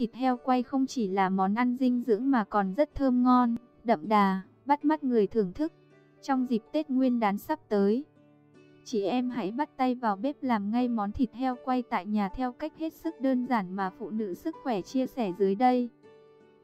Thịt heo quay không chỉ là món ăn dinh dưỡng mà còn rất thơm ngon, đậm đà, bắt mắt người thưởng thức. Trong dịp Tết Nguyên đán sắp tới, chị em hãy bắt tay vào bếp làm ngay món thịt heo quay tại nhà theo cách hết sức đơn giản mà phụ nữ sức khỏe chia sẻ dưới đây.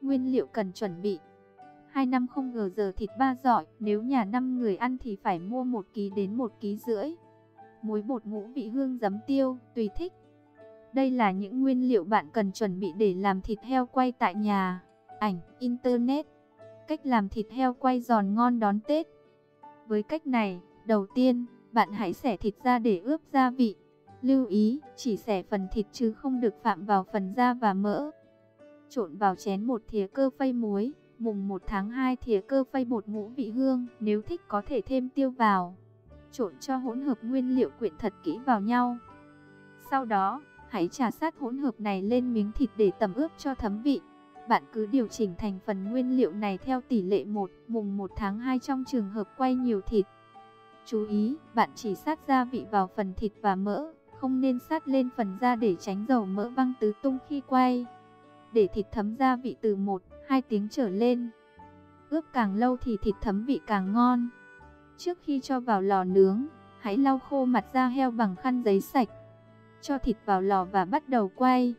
Nguyên liệu cần chuẩn bị 2 năm không gờ giờ thịt ba giỏi, nếu nhà 5 người ăn thì phải mua 1 kg đến 1 kg rưỡi. Muối bột ngũ vị hương giấm tiêu, tùy thích. Đây là những nguyên liệu bạn cần chuẩn bị để làm thịt heo quay tại nhà. Ảnh, Internet. Cách làm thịt heo quay giòn ngon đón Tết. Với cách này, đầu tiên, bạn hãy xẻ thịt ra để ướp gia vị. Lưu ý, chỉ xẻ phần thịt chứ không được phạm vào phần da và mỡ. Trộn vào chén một thìa cơ phay muối, mùng 1 tháng 2 thìa cơ phay bột ngũ vị hương, nếu thích có thể thêm tiêu vào. Trộn cho hỗn hợp nguyên liệu quyện thật kỹ vào nhau. Sau đó, hãy trà sát hỗn hợp này lên miếng thịt để tẩm ướp cho thấm vị. Bạn cứ điều chỉnh thành phần nguyên liệu này theo tỷ lệ 1, mùng 1 tháng 2 trong trường hợp quay nhiều thịt. Chú ý, bạn chỉ sát gia vị vào phần thịt và mỡ, không nên sát lên phần da để tránh dầu mỡ văng tứ tung khi quay. Để thịt thấm gia vị từ 1, 2 tiếng trở lên. Ướp càng lâu thì thịt thấm vị càng ngon. Trước khi cho vào lò nướng, hãy lau khô mặt da heo bằng khăn giấy sạch. Cho thịt vào lò và bắt đầu quay.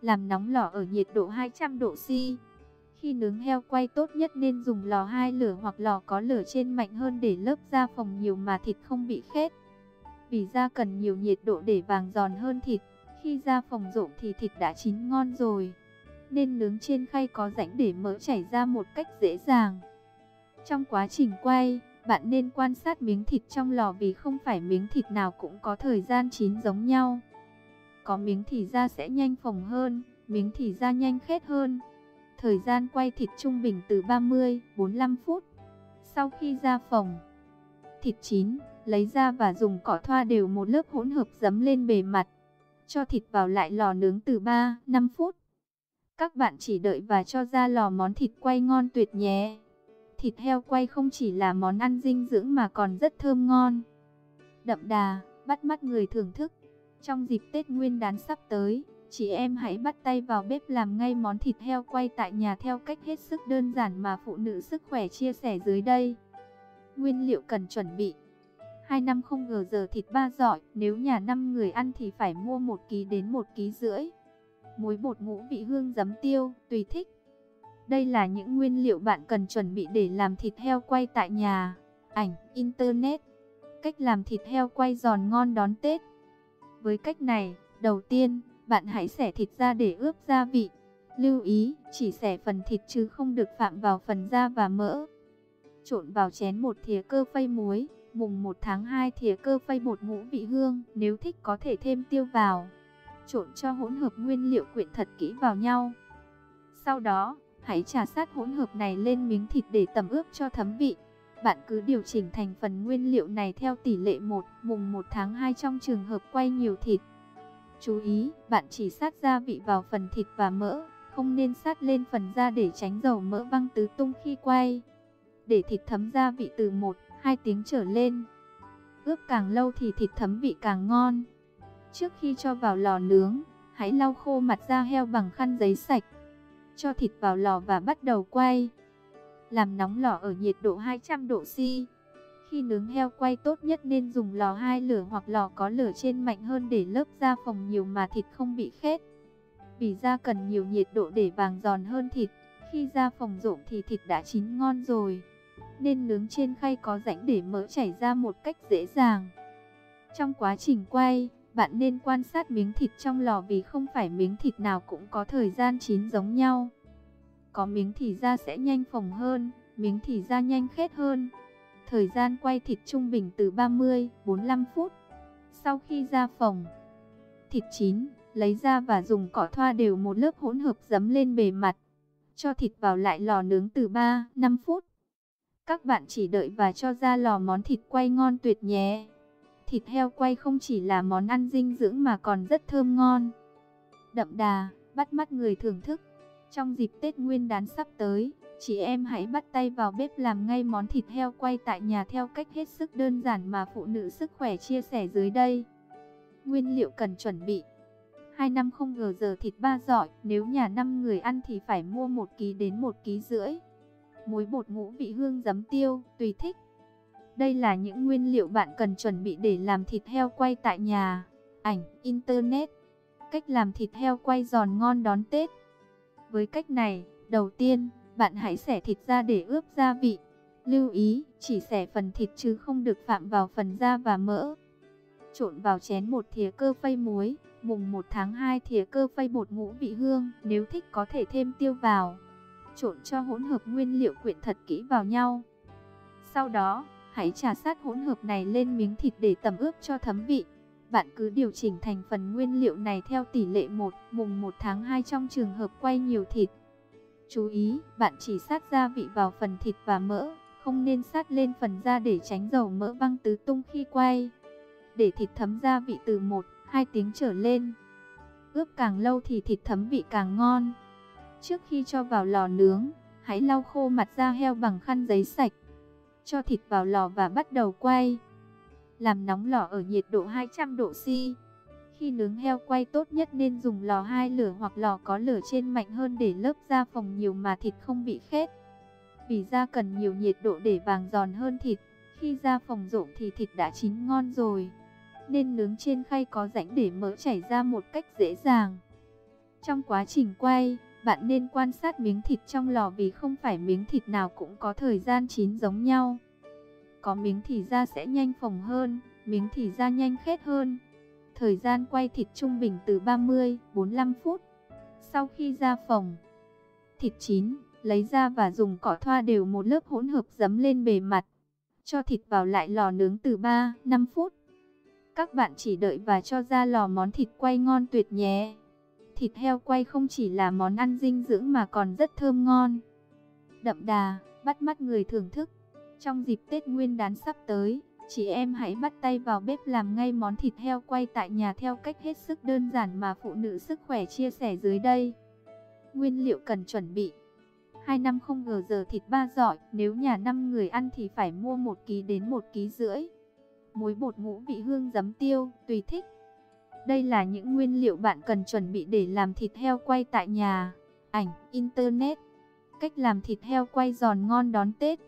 Làm nóng lò ở nhiệt độ 200 độ C. Khi nướng heo quay tốt nhất nên dùng lò hai lửa hoặc lò có lửa trên mạnh hơn để lớp da phồng nhiều mà thịt không bị khét. Vì da cần nhiều nhiệt độ để vàng giòn hơn thịt. Khi da phồng rộm thì thịt đã chín ngon rồi. Nên nướng trên khay có rãnh để mỡ chảy ra một cách dễ dàng. Trong quá trình quay, bạn nên quan sát miếng thịt trong lò vì không phải miếng thịt nào cũng có thời gian chín giống nhau. Có miếng thì da sẽ nhanh phồng hơn, miếng thì da nhanh khét hơn. Thời gian quay thịt trung bình từ 30-45 phút. Sau khi da phồng, thịt chín, lấy ra và dùng cỏ thoa đều một lớp hỗn hợp dấm lên bề mặt. Cho thịt vào lại lò nướng từ 3-5 phút. Các bạn chỉ đợi và cho ra lò món thịt quay ngon tuyệt nhé. Thịt heo quay không chỉ là món ăn dinh dưỡng mà còn rất thơm ngon. Đậm đà, bắt mắt người thưởng thức. Trong dịp Tết Nguyên đán sắp tới, chị em hãy bắt tay vào bếp làm ngay món thịt heo quay tại nhà theo cách hết sức đơn giản mà phụ nữ sức khỏe chia sẻ dưới đây. Nguyên liệu cần chuẩn bị hai năm không gờ giờ thịt ba giỏi, nếu nhà 5 người ăn thì phải mua 1 kg đến 1 kg rưỡi. Muối bột ngũ vị hương giấm tiêu, tùy thích. Đây là những nguyên liệu bạn cần chuẩn bị để làm thịt heo quay tại nhà. Ảnh, Internet. Cách làm thịt heo quay giòn ngon đón Tết. Với cách này, đầu tiên, bạn hãy xẻ thịt ra để ướp gia vị. Lưu ý, chỉ xẻ phần thịt chứ không được phạm vào phần da và mỡ. Trộn vào chén một thìa cơ phay muối, mùng 1 tháng 2 thìa cơ phay bột ngũ vị hương, nếu thích có thể thêm tiêu vào. Trộn cho hỗn hợp nguyên liệu quyện thật kỹ vào nhau. Sau đó, hãy trà sát hỗn hợp này lên miếng thịt để tẩm ướp cho thấm vị. Bạn cứ điều chỉnh thành phần nguyên liệu này theo tỷ lệ 1, mùng 1 tháng 2 trong trường hợp quay nhiều thịt. Chú ý, bạn chỉ sát gia vị vào phần thịt và mỡ, không nên sát lên phần da để tránh dầu mỡ văng tứ tung khi quay. Để thịt thấm gia vị từ 1, 2 tiếng trở lên. Ướp càng lâu thì thịt thấm vị càng ngon. Trước khi cho vào lò nướng, hãy lau khô mặt da heo bằng khăn giấy sạch. Cho thịt vào lò và bắt đầu quay. Làm nóng lò ở nhiệt độ 200 độ C. Khi nướng heo quay tốt nhất nên dùng lò hai lửa hoặc lò có lửa trên mạnh hơn để lớp da phồng nhiều mà thịt không bị khét. Vì da cần nhiều nhiệt độ để vàng giòn hơn thịt, khi da phồng rộm thì thịt đã chín ngon rồi. Nên nướng trên khay có rãnh để mỡ chảy ra một cách dễ dàng. Trong quá trình quay, bạn nên quan sát miếng thịt trong lò vì không phải miếng thịt nào cũng có thời gian chín giống nhau. Có miếng thì da sẽ nhanh phồng hơn, miếng thì da nhanh khét hơn. Thời gian quay thịt trung bình từ 30-45 phút. Sau khi da phồng, thịt chín, lấy ra và dùng cỏ thoa đều một lớp hỗn hợp dấm lên bề mặt. Cho thịt vào lại lò nướng từ 3-5 phút. Các bạn chỉ đợi và cho ra lò món thịt quay ngon tuyệt nhé. Thịt heo quay không chỉ là món ăn dinh dưỡng mà còn rất thơm ngon. Đậm đà, bắt mắt người thưởng thức. Trong dịp Tết Nguyên đán sắp tới, chị em hãy bắt tay vào bếp làm ngay món thịt heo quay tại nhà theo cách hết sức đơn giản mà phụ nữ sức khỏe chia sẻ dưới đây. Nguyên liệu cần chuẩn bị 2 năm không ngờ giờ thịt ba giỏi, nếu nhà năm người ăn thì phải mua một ký đến một ký rưỡi. Muối bột ngũ vị hương giấm tiêu, tùy thích. Đây là những nguyên liệu bạn cần chuẩn bị để làm thịt heo quay tại nhà. Ảnh, Internet. Cách làm thịt heo quay giòn ngon đón Tết. Với cách này, đầu tiên, bạn hãy xẻ thịt ra để ướp gia vị. Lưu ý, chỉ xẻ phần thịt chứ không được phạm vào phần da và mỡ. Trộn vào chén một thìa cơ phay muối, mùng 1 tháng 2 thìa cơ phay bột ngũ vị hương, nếu thích có thể thêm tiêu vào. Trộn cho hỗn hợp nguyên liệu quyện thật kỹ vào nhau. Sau đó, hãy trà sát hỗn hợp này lên miếng thịt để tẩm ướp cho thấm vị. Bạn cứ điều chỉnh thành phần nguyên liệu này theo tỷ lệ 1, mùng 1 tháng 2 trong trường hợp quay nhiều thịt. Chú ý, bạn chỉ sát gia vị vào phần thịt và mỡ, không nên sát lên phần da để tránh dầu mỡ văng tứ tung khi quay. Để thịt thấm gia vị từ 1, 2 tiếng trở lên. Ướp càng lâu thì thịt thấm vị càng ngon. Trước khi cho vào lò nướng, hãy lau khô mặt da heo bằng khăn giấy sạch. Cho thịt vào lò và bắt đầu quay. Làm nóng lò ở nhiệt độ 200 độ C. Khi nướng heo quay tốt nhất nên dùng lò hai lửa hoặc lò có lửa trên mạnh hơn để lớp da phồng nhiều mà thịt không bị khét. Vì da cần nhiều nhiệt độ để vàng giòn hơn thịt. Khi da phồng rộng thì thịt đã chín ngon rồi. Nên nướng trên khay có rãnh để mỡ chảy ra một cách dễ dàng. Trong quá trình quay, bạn nên quan sát miếng thịt trong lò vì không phải miếng thịt nào cũng có thời gian chín giống nhau. Có miếng thì da sẽ nhanh phồng hơn, miếng thì da nhanh khét hơn. Thời gian quay thịt trung bình từ 30-45 phút. Sau khi da phồng, thịt chín, lấy ra và dùng cỏ thoa đều một lớp hỗn hợp dấm lên bề mặt. Cho thịt vào lại lò nướng từ 3-5 phút. Các bạn chỉ đợi và cho ra lò món thịt quay ngon tuyệt nhé. Thịt heo quay không chỉ là món ăn dinh dưỡng mà còn rất thơm ngon. Đậm đà, bắt mắt người thưởng thức. Trong dịp Tết Nguyên đán sắp tới, chị em hãy bắt tay vào bếp làm ngay món thịt heo quay tại nhà theo cách hết sức đơn giản mà phụ nữ sức khỏe chia sẻ dưới đây. Nguyên liệu cần chuẩn bị hai năm không ngờ giờ thịt ba giỏi, nếu nhà 5 người ăn thì phải mua 1 kg đến 1 kg rưỡi. Muối bột ngũ vị hương giấm tiêu, tùy thích. Đây là những nguyên liệu bạn cần chuẩn bị để làm thịt heo quay tại nhà. Ảnh, Internet. Cách làm thịt heo quay giòn ngon đón Tết.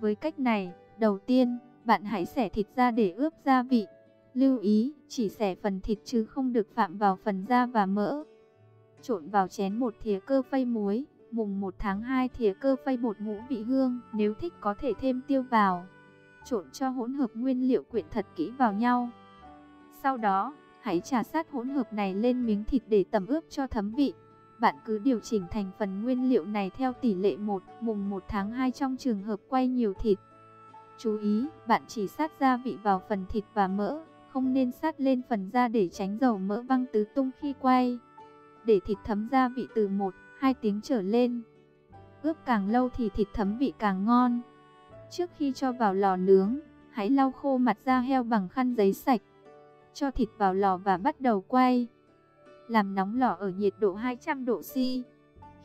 Với cách này, đầu tiên, bạn hãy xẻ thịt ra để ướp gia vị. Lưu ý, chỉ xẻ phần thịt chứ không được phạm vào phần da và mỡ. Trộn vào chén một thìa cơ phay muối, mùng 1 tháng 2 thìa cơ phay bột ngũ vị hương, nếu thích có thể thêm tiêu vào. Trộn cho hỗn hợp nguyên liệu quyện thật kỹ vào nhau. Sau đó, hãy trà sát hỗn hợp này lên miếng thịt để tẩm ướp cho thấm vị. Bạn cứ điều chỉnh thành phần nguyên liệu này theo tỷ lệ 1, mùng 1 tháng 2 trong trường hợp quay nhiều thịt. Chú ý, bạn chỉ sát gia vị vào phần thịt và mỡ, không nên sát lên phần da để tránh dầu mỡ văng tứ tung khi quay. Để thịt thấm gia vị từ 1, 2 tiếng trở lên. Ướp càng lâu thì thịt thấm vị càng ngon. Trước khi cho vào lò nướng, hãy lau khô mặt da heo bằng khăn giấy sạch. Cho thịt vào lò và bắt đầu quay. Làm nóng lò ở nhiệt độ 200 độ C.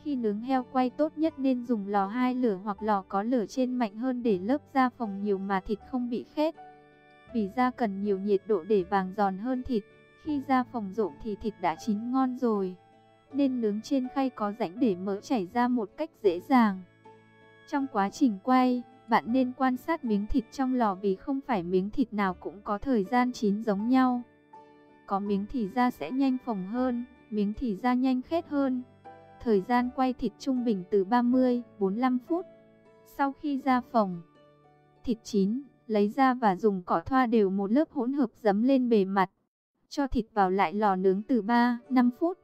Khi nướng heo quay tốt nhất nên dùng lò hai lửa hoặc lò có lửa trên mạnh hơn để lớp da phồng nhiều mà thịt không bị khét. Vì da cần nhiều nhiệt độ để vàng giòn hơn thịt. Khi da phồng rộm thì thịt đã chín ngon rồi. Nên nướng trên khay có rãnh để mỡ chảy ra một cách dễ dàng. Trong quá trình quay, bạn nên quan sát miếng thịt trong lò vì không phải miếng thịt nào cũng có thời gian chín giống nhau. Có miếng thì da sẽ nhanh phồng hơn, miếng thì da nhanh khét hơn. Thời gian quay thịt trung bình từ 30-45 phút. Sau khi da phồng, thịt chín, lấy ra và dùng cỏ thoa đều một lớp hỗn hợp dấm lên bề mặt. Cho thịt vào lại lò nướng từ 3-5 phút.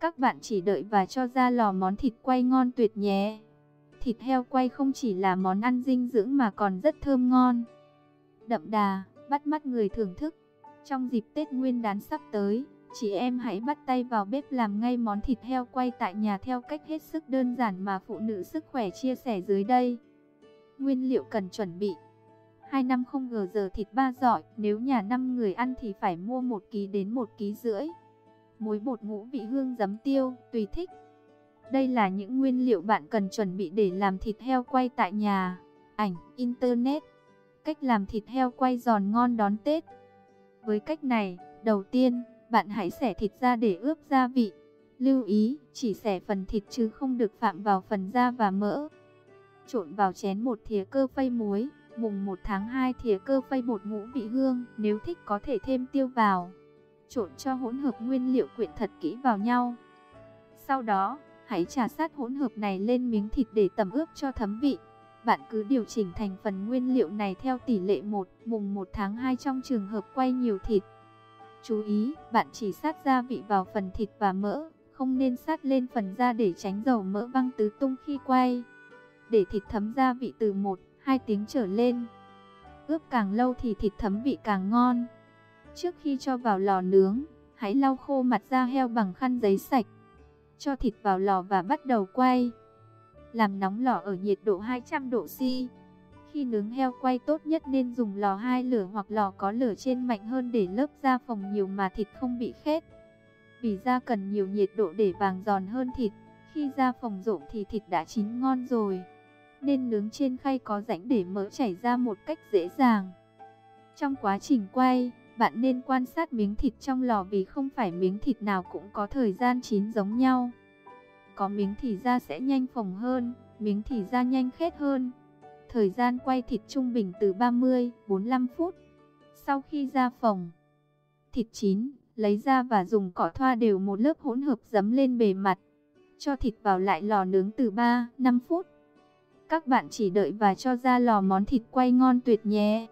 Các bạn chỉ đợi và cho ra lò món thịt quay ngon tuyệt nhé. Thịt heo quay không chỉ là món ăn dinh dưỡng mà còn rất thơm ngon. Đậm đà, bắt mắt người thưởng thức. Trong dịp Tết Nguyên đán sắp tới, chị em hãy bắt tay vào bếp làm ngay món thịt heo quay tại nhà theo cách hết sức đơn giản mà phụ nữ sức khỏe chia sẻ dưới đây. Nguyên liệu cần chuẩn bị hai năm không ngờ giờ thịt ba giỏi, nếu nhà 5 người ăn thì phải mua 1 kg đến 1 kg rưỡi. Muối bột ngũ vị hương giấm tiêu, tùy thích. Đây là những nguyên liệu bạn cần chuẩn bị để làm thịt heo quay tại nhà. Ảnh, Internet. Cách làm thịt heo quay giòn ngon đón Tết. Với cách này, đầu tiên, bạn hãy xẻ thịt ra để ướp gia vị. Lưu ý, chỉ xẻ phần thịt chứ không được phạm vào phần da và mỡ. Trộn vào chén một thìa cơ phây muối, mùng 1 tháng 2 thìa cơ phây bột ngũ vị hương, nếu thích có thể thêm tiêu vào. Trộn cho hỗn hợp nguyên liệu quyện thật kỹ vào nhau. Sau đó, hãy trà sát hỗn hợp này lên miếng thịt để tẩm ướp cho thấm vị. Bạn cứ điều chỉnh thành phần nguyên liệu này theo tỷ lệ 1, mùng 1 tháng 2 trong trường hợp quay nhiều thịt. Chú ý, bạn chỉ sát gia vị vào phần thịt và mỡ, không nên sát lên phần da để tránh dầu mỡ văng tứ tung khi quay. Để thịt thấm gia vị từ 1, 2 tiếng trở lên. Ướp càng lâu thì thịt thấm vị càng ngon. Trước khi cho vào lò nướng, hãy lau khô mặt da heo bằng khăn giấy sạch. Cho thịt vào lò và bắt đầu quay. Làm nóng lò ở nhiệt độ 200 độ C. Khi nướng heo quay tốt nhất nên dùng lò hai lửa hoặc lò có lửa trên mạnh hơn để lớp da phồng nhiều mà thịt không bị khét. Vì da cần nhiều nhiệt độ để vàng giòn hơn thịt. Khi da phồng rộng thì thịt đã chín ngon rồi. Nên nướng trên khay có rãnh để mỡ chảy ra một cách dễ dàng. Trong quá trình quay, bạn nên quan sát miếng thịt trong lò vì không phải miếng thịt nào cũng có thời gian chín giống nhau. Có miếng thì da sẽ nhanh phồng hơn, miếng thì da nhanh khét hơn. Thời gian quay thịt trung bình từ 30-45 phút. Sau khi da phồng, thịt chín, lấy ra và dùng cỏ thoa đều một lớp hỗn hợp dấm lên bề mặt. Cho thịt vào lại lò nướng từ 3-5 phút. Các bạn chỉ đợi và cho ra lò món thịt quay ngon tuyệt nhé.